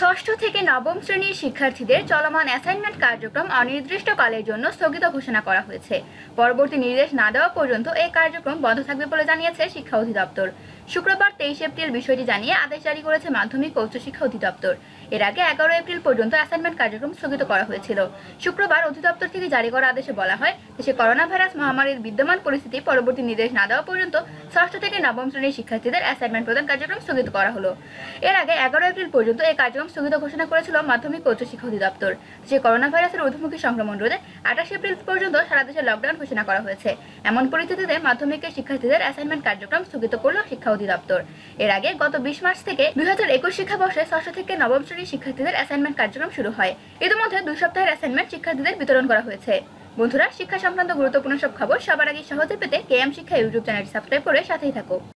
ষষ্ঠ থেকে নবম শ্রেণির শিক্ষার্থীদের চলমান অ্যাসাইনমেন্ট কার্যক্রম অনির্দিষ্টকালের জন্য স্থগিত ঘোষণা করা হয়েছে। পরবর্তী নির্দেশ না দেওয়া পর্যন্ত এই কার্যক্রম বন্ধ থাকবে বলে জানিয়েছে শিক্ষা অধিদপ্তর। শুক্রবার তেইশ এপ্রিল বিষয়টি জানিয়ে আদেশ জারি করেছে মাধ্যমিক ও উচ্চশিক্ষা অধিদপ্তর। এর আগে এগারো এপ্রিল পর্যন্ত অ্যাসাইনমেন্ট কার্যক্রম স্থগিত করা হয়েছিল। শুক্রবার অধিদপ্তর থেকে জারি করা আদেশে বলা হয়, দেশে করোনা ভাইরাস মহামারীর বিদ্যমান পরিস্থিতি পরবর্তী নির্দেশ না দেওয়া পর্যন্ত ষষ্ঠ থেকে নবম শ্রেণির শিক্ষার্থীদের অ্যাসাইনমেন্ট প্রদান কার্যক্রম স্থগিত করা হলো। এর আগে এগারো এপ্রিল পর্যন্ত এই কার্যক্রম স্থগিত ঘোষণা করেছিল মাধ্যমিক ও উচ্চশিক্ষা অধিদপ্তর। যে করোনা ভাইরাসের ঊর্ধ্বমুখী সংক্রমণ রোধে আঠাশ এপ্রিল পর্যন্ত সারা দেশে লকডাউন ঘোষণা করা হয়েছে। এমন পরিস্থিতিতে মাধ্যমিকের শিক্ষার্থীদের অ্যাসাইনমেন্ট কার্যক্রম স্থগিত করল শিক্ষা অধিদপ্তর। এর আগে গত বিশ মার্চ থেকে দুই হাজার একুশ শিক্ষাবর্ষে ষষ্ঠ থেকে নবম শ্রেণির শিক্ষার্থীদের অ্যাসাইনমেন্ট কার্যক্রম শুরু হয়। ইতিমধ্যে দুই সপ্তাহের অ্যাসাইনমেন্ট শিক্ষার্থীদের বিতরণ করা হয়েছে। বন্ধুরা, শিক্ষা সংক্রান্ত গুরুত্বপূর্ণ সব খবর সবার আগে সহজে পেতে কেএম শিক্ষা ইউটিউব চ্যানেলটি সাবস্ক্রাইব করে সাথেই থাকো